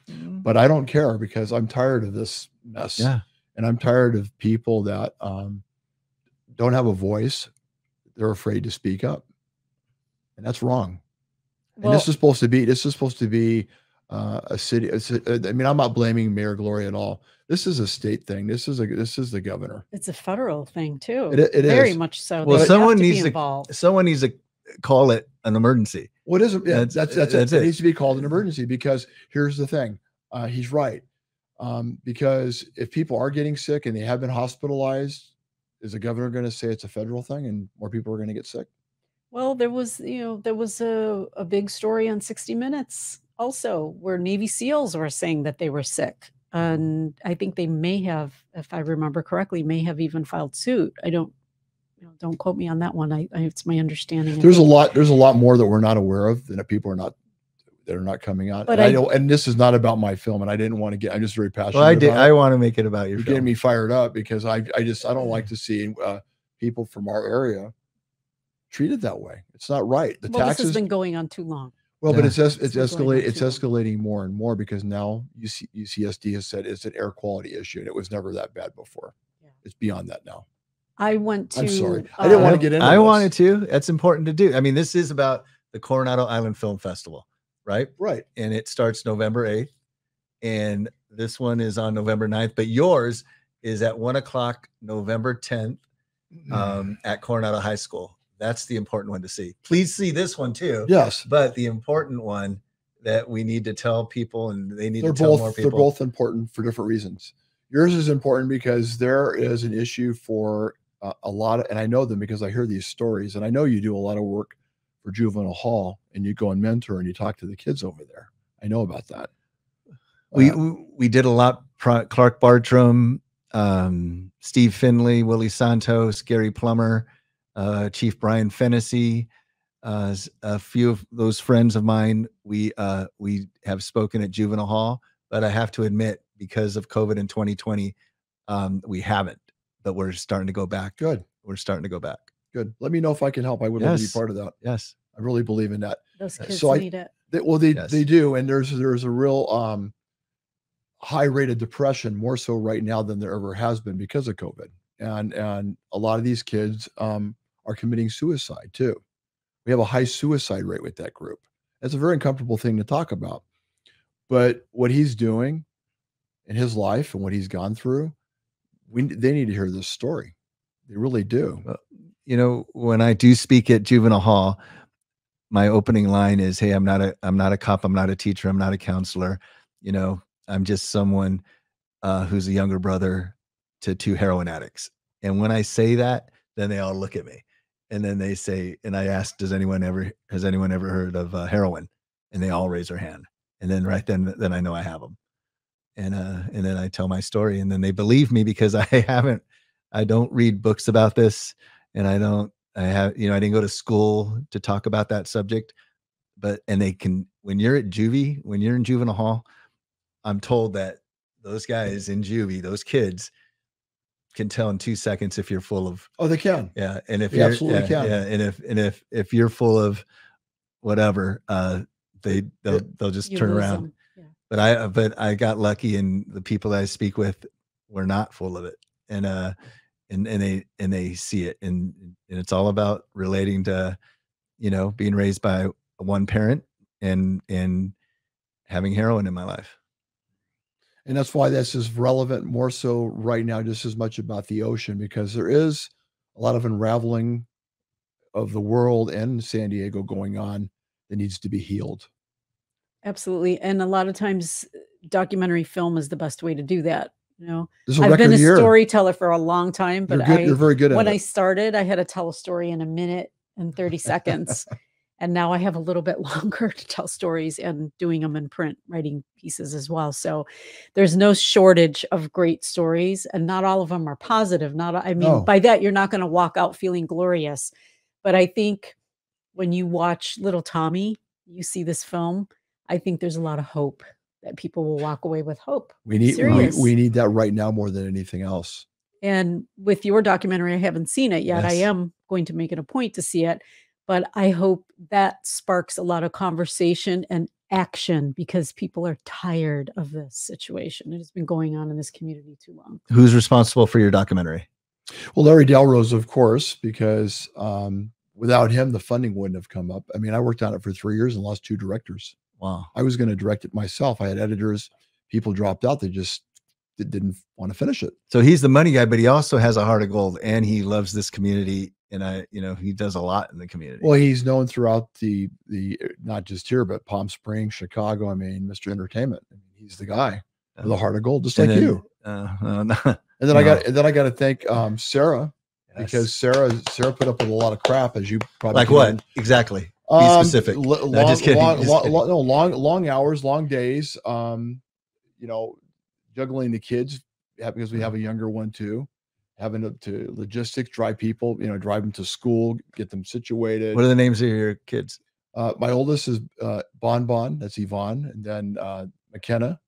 Speaker 1: but I don't care because I'm tired of this mess
Speaker 3: yeah,
Speaker 1: and I'm tired of people that um, don't have a voice. They're afraid to speak up, and that's wrong. and this is supposed to be this is supposed to be uh, a city. It's a, I mean, I'm not blaming Mayor Gloria at all. This is a state thing. This is a this is the governor.
Speaker 2: it's a federal thing too.
Speaker 1: It, it
Speaker 2: Very
Speaker 1: is.
Speaker 2: much so.
Speaker 3: Well,
Speaker 2: They
Speaker 3: someone
Speaker 2: to
Speaker 3: needs to- someone needs to call it an emergency.
Speaker 1: What is it? Yeah,
Speaker 3: That's-
Speaker 1: that's that's,
Speaker 3: that's
Speaker 1: it.
Speaker 3: it.
Speaker 1: It needs to be called an emergency because here's the thing. Uh, he's right. Um, because if people are getting sick and they have been hospitalized, is the governor going to say it's a federal thing and more people are going to get sick?
Speaker 2: Well, there was, you know, there was a, a big story on 60 Minutes also where Navy SEALs were saying that they were sick. And I think they may have, if I remember correctly, may have even filed suit. I don't, you know, don't quote me on that one. I, I it's my understanding.
Speaker 1: There's a lot. There's a lot more that we're not aware of than that people are not that are not coming out.
Speaker 2: But
Speaker 1: and I,
Speaker 2: I-
Speaker 1: know, and this is not about my film, and I didn't want to get. I'm just very passionate.
Speaker 3: Well, I did.
Speaker 1: about
Speaker 3: I want to make it about your
Speaker 1: You're
Speaker 3: film.
Speaker 1: getting me fired up because I I just I don't like to see uh, people from our area treated that way. It's not right. The
Speaker 2: well, this
Speaker 1: taxes.
Speaker 2: has been going on too long.
Speaker 1: well, but it's es-
Speaker 2: It's
Speaker 1: it's
Speaker 2: been going on
Speaker 1: escalating. It's
Speaker 2: too long.
Speaker 1: escalating more and more because now UC, UCSD has said it's an air quality issue, and it was never that bad before.
Speaker 2: Yeah.
Speaker 1: It's beyond that now.
Speaker 2: I went to.
Speaker 1: I'm sorry. I didn't wanna
Speaker 2: uh,
Speaker 1: get in.
Speaker 3: I
Speaker 1: this.
Speaker 3: wanted to. That's important to do. I mean, this is about the Coronado Island Film Festival, right?
Speaker 1: Right.
Speaker 3: And it starts November 8th. And this one is on November 9th, but yours is at one o'clock, November 10th,
Speaker 1: Mm.
Speaker 3: um, at Coronado High School. That's the important one to see. Please see this one too.
Speaker 1: yes.
Speaker 3: But the important one that we need to tell people and they need
Speaker 1: they're
Speaker 3: to tell more
Speaker 1: both they're both important for different reasons. Yours is important because there is an issue for uh, a lot of, and I know them because I hear these stories, and I know you do a lot of work for juvenile hall, and you go and mentor and you talk to the kids over there. I know about that.
Speaker 3: we
Speaker 1: Uh,
Speaker 3: we- did a lot clark bartram um steve finley willie santos gary plummer uh chief brian fennessy uh a few of those friends of mine we uh we have spoken at juvenile hall but i have to admit because of covid in 2020 um we haven't but we're starting to go back
Speaker 1: good,
Speaker 3: we're starting to go back
Speaker 1: good. Let me know if I can help. I would love to be
Speaker 3: Yes.
Speaker 1: part of that.
Speaker 3: yes
Speaker 1: I really believe in that.
Speaker 2: Those kids
Speaker 1: so I-
Speaker 2: need it.
Speaker 1: They, well, they
Speaker 3: Yes.
Speaker 1: they do, and there's there's a real um high rate of depression, more so right now than there ever has been because of COVID, and and a lot of these kids um are committing suicide too. We have a high suicide rate with that group. That's a very uncomfortable thing to talk about, but what he's doing in his life and what he's gone through, we they need to hear this story. They really do.
Speaker 3: You know when i do speak at juvenile hall my opening line is hey i'm not a i'm not a cop i'm not a teacher i'm not a counselor. You know i'm just someone uh, who's a younger brother to two heroin addicts. And when i say that then they all look at me. And then they say and i ask does anyone ever has anyone ever heard of uh, heroin? And they all raise their hand. And then right then then i know i have them and uh and then i tell my story and then they believe me because i haven't i don't read books about this and I don't I have you know I didn't go to school to talk about that subject but and they can when you're at juvie when you're in juvenile hall I'm told that those guys in juvie those kids can tell in 2 seconds if you're full of
Speaker 1: Oh, they can.
Speaker 3: yeah and if you're
Speaker 1: absolutely
Speaker 3: yeah,
Speaker 1: can.
Speaker 3: yeah and if and if if you're full of whatever uh they they'll they'll just
Speaker 2: You
Speaker 3: turn around.
Speaker 2: Yeah.
Speaker 3: but I but I got lucky and the people that I speak with were not full of it. And uh and and they and they see it and and it's all about relating to you know being raised by one parent and and having heroin in my life.
Speaker 1: And that's why this is relevant more so right now, just as much about the ocean, because there is a lot of unraveling of the world and San Diego going on that needs to be healed.
Speaker 2: Absolutely. And a lot of times documentary film is the best way to do that. You know,
Speaker 1: This is a
Speaker 2: I've been a
Speaker 1: year.
Speaker 2: storyteller for a long time,
Speaker 1: you're
Speaker 2: but
Speaker 1: good.
Speaker 2: I,
Speaker 1: you're very good at
Speaker 2: when
Speaker 1: it.
Speaker 2: I started, I had to tell a story in a minute and 30 seconds. and now I have a little bit longer to tell stories and doing them in print, writing pieces as well. So there's no shortage of great stories, and not all of them are positive. Not, I mean,
Speaker 1: No.
Speaker 2: by that, you're not going to walk out feeling glorious. But I think when you watch Little Tommy, you see this film, I think there's a lot of hope that people will walk away with hope.
Speaker 1: we need we, we need that right now more than anything else.
Speaker 2: And with your documentary, I haven't seen it yet. I am going to make it a point to see it, but I hope that sparks a lot of conversation and action because people are tired of this situation. It has been going on in this community too long.
Speaker 3: Who's responsible for your documentary?
Speaker 1: Well, Larry Delrose, of course, because um, without him, the funding wouldn't have come up. I mean, I worked on it for three years and lost two directors.
Speaker 3: Wow.
Speaker 1: I was going to direct it myself. I had editors, people dropped out. They just they didn't want to finish it.
Speaker 3: So he's the money guy, but he also has a heart of gold and he loves this community. And I, you know, he does a lot in the community.
Speaker 1: Well, he's known throughout the the uh, not just here, but Palm Springs, Chicago. I mean, Mr. Entertainment. I mean, he's the guy with a heart of gold, just like
Speaker 3: then,
Speaker 1: you.
Speaker 3: Uh, uh, no,
Speaker 1: And then I got and then I got to thank um, Sarah because Sarah Sarah put up with a lot of crap, as you probably
Speaker 3: like
Speaker 1: can
Speaker 3: what exactly?
Speaker 1: Um,
Speaker 3: specific.
Speaker 1: l-
Speaker 3: No,
Speaker 1: long,
Speaker 3: just kidding,
Speaker 1: long,
Speaker 3: just
Speaker 1: long,
Speaker 3: kidding.
Speaker 1: long- no, long, long hours, long days. Um, you know, juggling the kids yeah, because we have a younger one too. Having to, to logistics, drive people, you know, drive them to school, get them situated.
Speaker 3: What are the names of your kids?
Speaker 1: Uh, my oldest is uh, Bon Bon, that's Yvonne, and then uh, McKenna.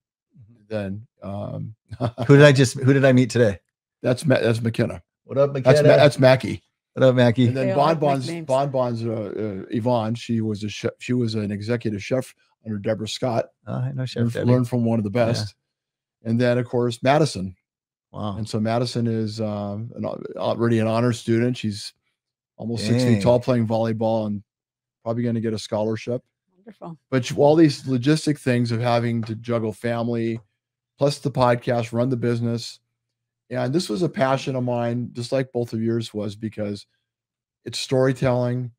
Speaker 1: Then um,
Speaker 3: Who did I just? Who did I meet today?
Speaker 1: that's Ma- that's McKenna.
Speaker 3: What up,
Speaker 1: That's
Speaker 3: McKenna?
Speaker 1: Ma- that's Mackie.
Speaker 3: What up, Mackie?
Speaker 1: And then
Speaker 2: They all
Speaker 1: Bon Bon's. Bon Bon's uh, uh, Yvonne. She was a chef. She was an executive chef under Deborah Scott.
Speaker 3: oh, I know Chef
Speaker 1: Learned, learned from one of the
Speaker 3: Yeah.
Speaker 1: best. And then of course Madison.
Speaker 3: Wow.
Speaker 1: And so Madison is um, an, already an honor student. She's almost six feet tall, playing volleyball, and probably going to get a scholarship.
Speaker 2: Wonderful.
Speaker 1: but you- all these logistic things of having to juggle family plus the podcast run the business and this was a passion of mine just like both of yours was because it's storytelling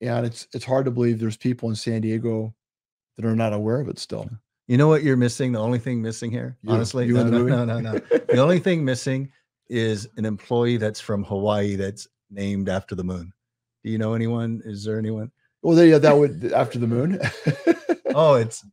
Speaker 1: and it's it's hard to believe there's people in san diego that are not aware of it still
Speaker 3: You know what you're missing? The only thing missing here,
Speaker 1: You-
Speaker 3: honestly,
Speaker 1: you
Speaker 3: no, no, no, no, no. The only thing missing is an employee that's from Hawaii that's named after the moon. Do you know anyone? Is there anyone?
Speaker 1: well there, yeah that would after the moon
Speaker 3: Oh, it's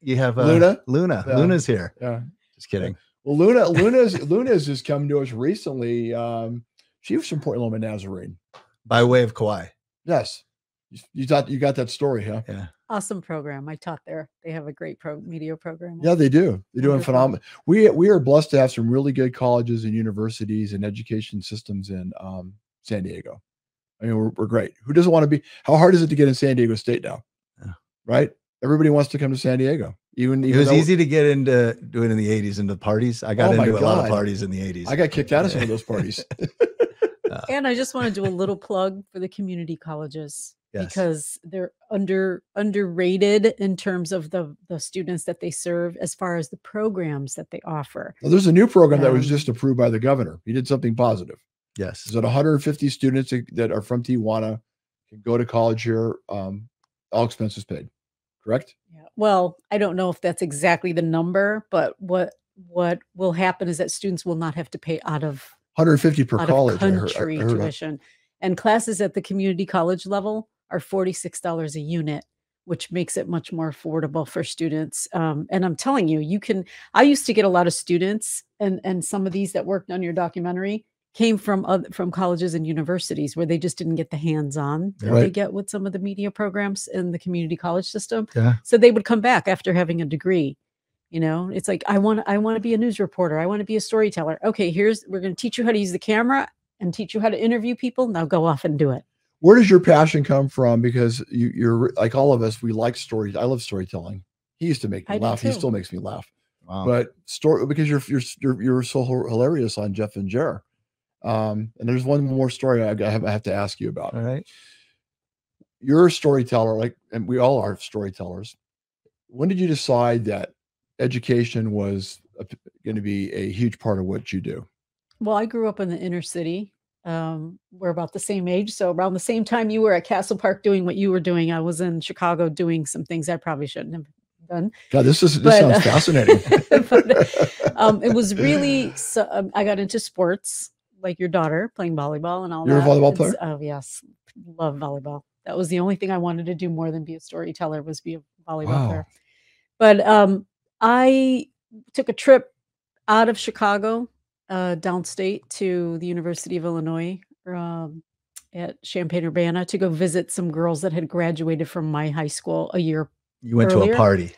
Speaker 3: you have uh,
Speaker 1: Luna?
Speaker 3: Luna.
Speaker 1: Yeah.
Speaker 3: Luna's here.
Speaker 1: yeah
Speaker 3: Just kidding.
Speaker 1: Well luna luna's luna's has come to us recently um she was from Point Loma Nazarene.
Speaker 3: By way of Kauai.
Speaker 1: yes you, you thought you got that story huh
Speaker 3: Yeah.
Speaker 2: Awesome program. I taught there. They have a great pro media program.
Speaker 1: Yeah, they do. They're doing
Speaker 2: Wonderful.
Speaker 1: phenomenal. We we are blessed to have some really good colleges and universities and education systems in um, San Diego. I mean, we're, we're great. Who doesn't want to be? How hard is it to get in San Diego State now?
Speaker 3: Yeah.
Speaker 1: Right. Everybody wants to come to San Diego. Even,
Speaker 3: It was
Speaker 1: though
Speaker 3: easy to get into doing in the 80s into parties. I got
Speaker 1: Oh my
Speaker 3: into a lot of parties in the 80s.
Speaker 1: I got kicked out of some of those parties.
Speaker 2: And I just want to do a little plug for the community colleges
Speaker 3: Yes.
Speaker 2: because they're under underrated in terms of the the students that they serve as far as the programs that they offer.
Speaker 1: Well, there's a new program that was
Speaker 2: Um,
Speaker 1: just approved by the governor. He did something positive.
Speaker 3: yes.
Speaker 1: Is that 150 students that- that are from Tijuana can go to college here, um, all expenses paid. Correct.
Speaker 2: Yeah. Well, I don't know if that's exactly the number, but what what will happen is that students will not have to pay out of
Speaker 1: 150 per
Speaker 2: out
Speaker 1: college.
Speaker 2: of
Speaker 1: I heard- I
Speaker 2: country
Speaker 1: heard of-
Speaker 2: tuition. And classes at the community college level are $46 a unit, which makes it much more affordable for students. Um, and I'm telling you, you can, I used to get a lot of students and, and some of these that worked on your documentary came from other, from colleges and universities where they just didn't get the hands-on that they get with some of the media programs in the community college system.
Speaker 3: Yeah.
Speaker 2: So they would come back after having a degree. You know, it's like I want I want to be a news reporter. I want to be a storyteller. Okay, here's we're going to teach you how to use the camera and teach you how to interview people. Now go off and do it.
Speaker 1: where does your passion come from? Because you, you're like all of us, we like stories. I love storytelling. He used to make me
Speaker 2: I
Speaker 1: laugh. He still makes me laugh.
Speaker 3: Wow.
Speaker 1: But story because you're you're you're, you're so hilarious on Jeff and Jer. Um, and there's one more story I, I have I have to ask you about.
Speaker 3: All right.
Speaker 1: You're a storyteller, like, and we all are storytellers. When did you decide that education was going to be a huge part of what you do?
Speaker 2: Well, I grew up in the inner city. Um, we're about the same age, so around the same time you were at Castle Park doing what you were doing, I was in Chicago doing some things I probably shouldn't have done.
Speaker 1: God, this is this
Speaker 2: But,
Speaker 1: sounds
Speaker 2: uh,
Speaker 1: fascinating.
Speaker 2: but, um, it was really so um, I got into sports like your daughter playing volleyball and all that.
Speaker 1: You're a volleyball player?
Speaker 2: Oh yes, love volleyball. That was the only thing I wanted to do more than be a storyteller was be a volleyball
Speaker 1: Wow.
Speaker 2: player. But um, I took a trip out of Chicago, uh, downstate to the University of Illinois um, at Champaign Urbana to go visit some girls that had graduated from my high school a year
Speaker 3: You went to a party.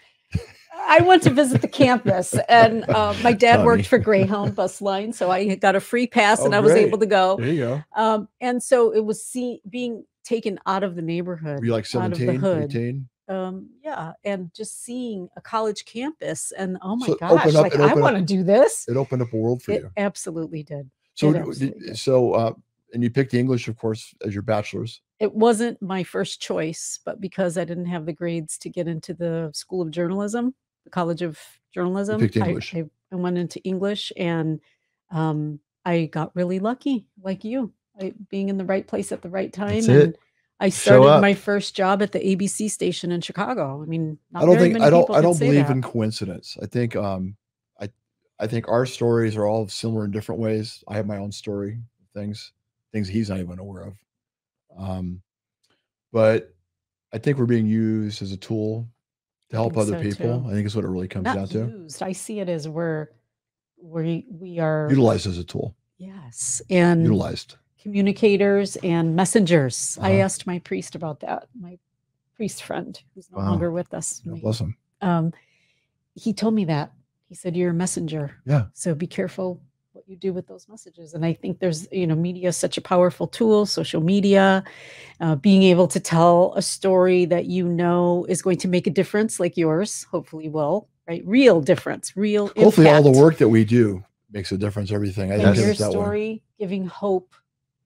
Speaker 2: I went to visit the campus, and uh, my dad
Speaker 1: Tommy.
Speaker 2: worked for Greyhound Bus Line, so I got a free pass, and
Speaker 1: Oh,
Speaker 2: I was able to go.
Speaker 1: there you go.
Speaker 2: Um, and so it was see, being taken out of the neighborhood,
Speaker 1: Were you like
Speaker 2: out
Speaker 1: 17, 18?
Speaker 2: um, yeah, and just seeing a college campus, and oh my
Speaker 1: So
Speaker 2: gosh,
Speaker 1: up-
Speaker 2: like I want to do this.
Speaker 1: It opened up a world for
Speaker 2: It
Speaker 1: you.
Speaker 2: absolutely did.
Speaker 1: So,
Speaker 2: absolutely
Speaker 1: did,
Speaker 2: did.
Speaker 1: so, uh, and you picked English, of course, as your bachelor's.
Speaker 2: It wasn't my first choice, but because I didn't have the grades to get into the School of Journalism, the College of Journalism,
Speaker 1: picked
Speaker 2: I-
Speaker 1: English.
Speaker 2: I, I went into English and um, I got really lucky, like you, I, being in the right place at the right time.
Speaker 3: That's
Speaker 2: and
Speaker 3: it.
Speaker 2: I started my first job at the ABC station in Chicago. I mean, not
Speaker 1: I don't think I don't I don't believe in coincidence. I think um I I think our stories are all similar in different ways. I have my own story, things. things he's not even aware of. Um, but I think we're being used as a tool to help other
Speaker 2: so,
Speaker 1: people.
Speaker 2: too.
Speaker 1: I think is what it really comes
Speaker 2: Not
Speaker 1: down to.
Speaker 2: used. I see it as we're we we are
Speaker 1: Utilized as a tool.
Speaker 2: yes, and
Speaker 1: Utilized.
Speaker 2: communicators and messengers. I
Speaker 1: Uh-huh.
Speaker 2: asked my priest about that. My priest friend, who's no
Speaker 1: Wow.
Speaker 2: longer with us.
Speaker 1: God bless him.
Speaker 2: um, he told me that. He said, You're a messenger.
Speaker 1: Yeah.
Speaker 2: So be careful what you do with those messages. And I think there's, you know, media is such a powerful tool, social media, uh, being able to tell a story that you know is going to make a difference, like yours, hopefully will, right? Real difference, real
Speaker 1: Hopefully, all the work that we do makes a difference. Everything. I think
Speaker 2: your
Speaker 1: that way.
Speaker 2: story giving hope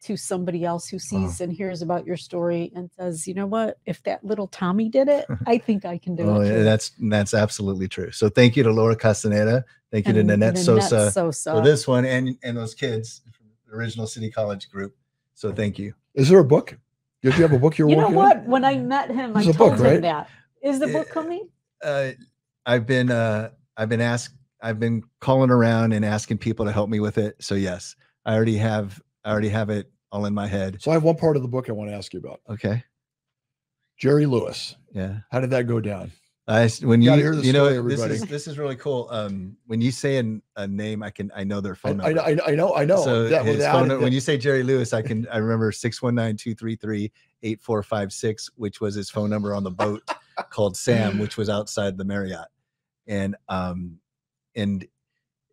Speaker 2: to somebody else who sees and hears about your story and says, you know what, if that little Tommy did it, I think I can do
Speaker 3: Oh,
Speaker 2: it. too."
Speaker 3: that's that's absolutely true. So thank you to Laura Castañeda. Thank you to
Speaker 2: And
Speaker 3: Nanette Sosa
Speaker 2: Sosa.
Speaker 3: for this one and and those kids from the original City College group. So thank you.
Speaker 1: Is there a book? Did you have a book you're
Speaker 2: you know what?
Speaker 1: on?
Speaker 2: When I met him, I
Speaker 1: There's a
Speaker 2: told
Speaker 1: book,
Speaker 2: him
Speaker 1: right?
Speaker 2: that. Is the book coming?
Speaker 3: Uh, I've been uh, I've been asked I've been calling around and asking people to help me with it. So yes, I already have I already have it all in my head.
Speaker 1: So I have one part of the book I want to ask you about.
Speaker 3: Okay.
Speaker 1: Jerry Lewis.
Speaker 3: Yeah.
Speaker 1: How did that go down?
Speaker 3: I when
Speaker 1: You
Speaker 3: you
Speaker 1: hear the
Speaker 3: you know
Speaker 1: story,
Speaker 3: this is this is really cool. Um, when you say an, a name, I can I know their
Speaker 1: I,
Speaker 3: phone
Speaker 1: I,
Speaker 3: number.
Speaker 1: I, I know, I know.
Speaker 3: So
Speaker 1: that,
Speaker 3: his phone,
Speaker 1: it,
Speaker 3: nu-
Speaker 1: that-
Speaker 3: when you say Jerry Lewis, I can I remember 619-233-8456, which was his phone number on the boat called Sam, which was outside the Marriott. And um and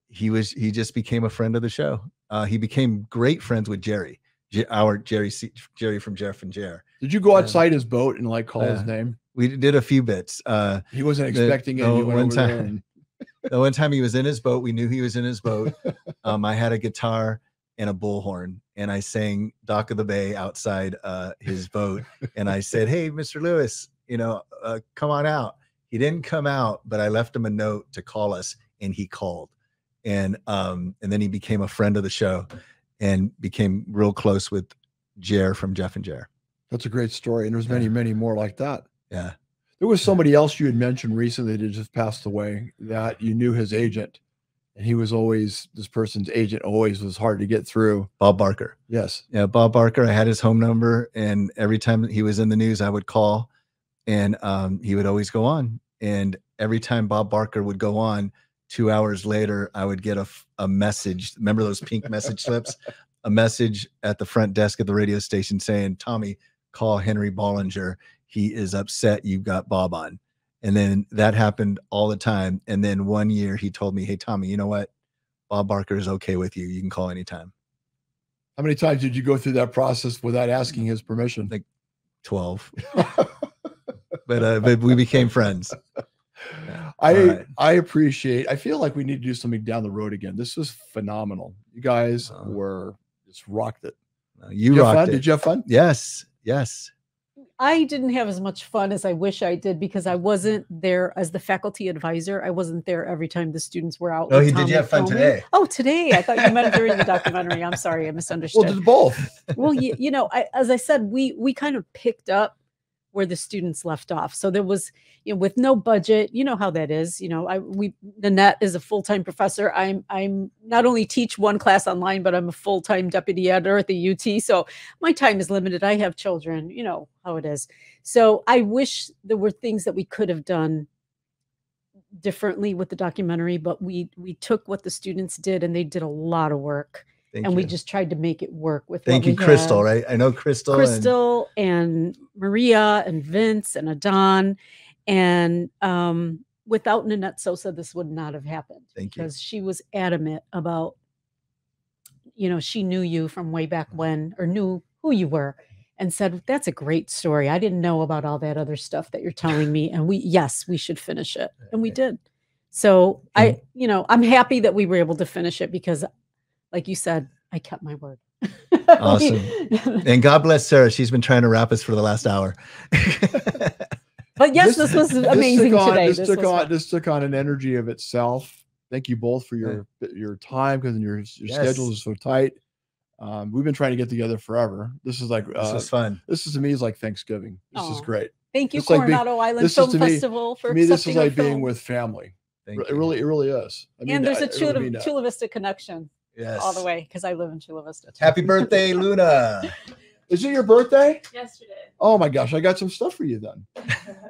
Speaker 3: he was he just became a friend of the show. Uh he became great friends with Jerry. J- our Jerry C- Jerry from Jeff and Jer.
Speaker 1: did you go
Speaker 3: uh,
Speaker 1: outside his boat and like call his
Speaker 3: uh,
Speaker 1: name?
Speaker 3: We did a few bits. Uh
Speaker 1: He wasn't
Speaker 3: the-
Speaker 1: expecting it.
Speaker 3: no, one time-
Speaker 1: and-
Speaker 3: the one time he was in his boat, we knew he was in his boat. Um, I had a guitar and a bullhorn, and I sang "Dock of the Bay" outside uh, his boat. And I said, "Hey, Mr. Lewis, you know, uh, come on out." He didn't come out, but I left him a note to call us, and he called. And um, and then he became a friend of the show, and became real close with Jer from Jeff and Jer.
Speaker 1: That's a great story. And there's many, many more like that.
Speaker 3: Yeah.
Speaker 1: There was somebody else you had mentioned recently that just passed away that you knew his agent. And he was always this person's agent always was hard to get through.
Speaker 3: Bob Barker.
Speaker 1: Yes.
Speaker 3: Yeah, Bob Barker. I had his home number, and every time he was in the news, I would call, and um, he would always go on. And every time Bob Barker would go on, two hours later, I would get a, a message. Remember those pink message slips? A message at the front desk of the radio station saying, "Tommy, call Henri Bollinger. He is upset. You've got Bob on." And then that happened all the time. And then one year, he told me, "Hey, Tommy, you know what? Bob Barker is okay with you. You can call anytime."
Speaker 1: How many times did you go through that process without asking his permission?
Speaker 3: Like 12 but uh but we became friends
Speaker 1: I
Speaker 3: All right.
Speaker 1: I appreciate. I feel like we need to do something down the road again. This was phenomenal. You guys
Speaker 3: Uh,
Speaker 1: were just rocked it.
Speaker 3: You
Speaker 1: Did you have
Speaker 3: rocked
Speaker 1: fun?
Speaker 3: it.
Speaker 1: Did you have fun?
Speaker 3: yes yes
Speaker 2: I didn't have as much fun as I wish I did because I wasn't there as the faculty advisor. I wasn't there every time the students were out.
Speaker 3: oh he did you have fun
Speaker 2: filming.
Speaker 3: today
Speaker 2: Oh, today. I thought you meant during the documentary. I'm sorry, I misunderstood.
Speaker 1: Well, did both.
Speaker 2: well you, you know I, as i said we we kind of picked up where the students left off. So there was you know with no budget you know how that is you know i we nanette is a full-time professor. I'm i'm not only teach one class online but i'm a full-time deputy editor at the ut so my time is limited. I have children you know how it is. So i wish there were things that we could have done differently with the documentary but we we took what the students did and they did a lot of work
Speaker 3: Thank
Speaker 2: and we just tried to make it work with
Speaker 3: thank you crystal
Speaker 2: had.
Speaker 3: right i know crystal
Speaker 2: Crystal and, Maria and Vince and Adon. And um, without Nanette Sosa, this would not have happened
Speaker 3: Thank you.
Speaker 2: because she was adamant about, you know, she knew you from way back when or knew who you were and said, That's a great story. I didn't know about all that other stuff that you're telling me. And we, yes, we should finish it. And we did. So I, you know, I'm happy that we were able to finish it because, like you said, I kept my word.
Speaker 3: Awesome. and god bless sarah she's been trying to wrap us for the last hour
Speaker 2: But yes, this, was
Speaker 1: this
Speaker 2: amazing
Speaker 1: took on,
Speaker 2: today.
Speaker 1: This,
Speaker 2: This
Speaker 1: took on
Speaker 2: fun.
Speaker 1: this took on an energy of itself. Thank you both for your your time because your your schedules are
Speaker 3: Yes.
Speaker 1: so tight. Um, we've been trying to get together forever. This is like
Speaker 3: this
Speaker 1: uh,
Speaker 3: was fun
Speaker 1: this is to me is like Thanksgiving. This is great.
Speaker 2: Thank you,
Speaker 1: it's like being-
Speaker 2: Coronado Island
Speaker 1: this is
Speaker 2: Film
Speaker 1: to me-
Speaker 2: Festival, for
Speaker 1: To me, this is
Speaker 2: accepting our
Speaker 1: like being
Speaker 2: film.
Speaker 1: with family.
Speaker 3: Thank
Speaker 1: It
Speaker 3: you.
Speaker 1: really, it really is. I mean,
Speaker 2: and there's a
Speaker 1: really
Speaker 2: Chula,
Speaker 1: mean that.
Speaker 2: Chula Vista connection.
Speaker 3: Yes.
Speaker 2: all the way because I live in Chula Vista. too.
Speaker 3: Happy birthday, Luna.
Speaker 1: Is it your birthday?
Speaker 4: Yesterday.
Speaker 1: Oh my gosh, I got some stuff for you then.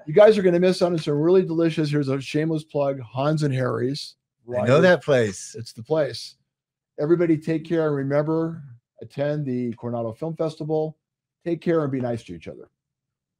Speaker 1: You guys are going to miss out on some really delicious. Here's a shameless plug Hans and Harry's.
Speaker 3: I know that place.
Speaker 1: It's the place. Everybody take care and remember attend the Coronado Film Festival. Take care and be nice to each other.